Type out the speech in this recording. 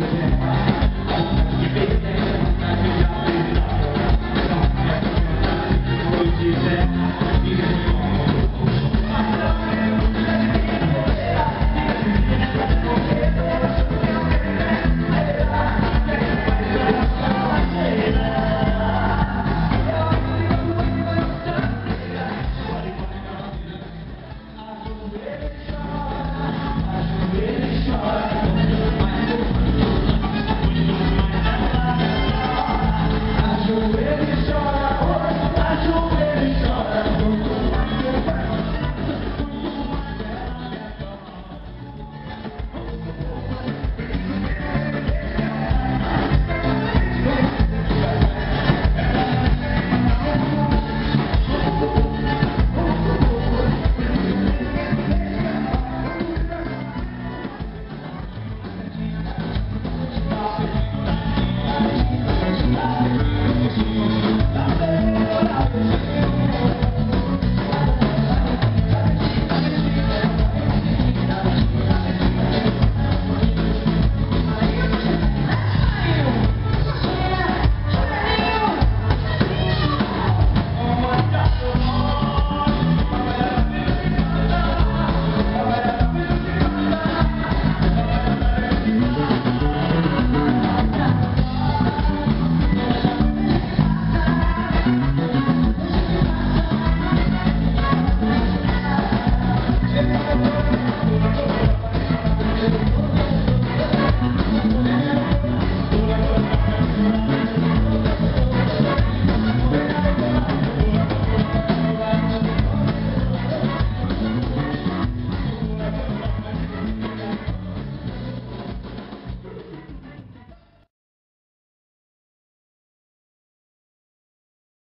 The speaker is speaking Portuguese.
Música Música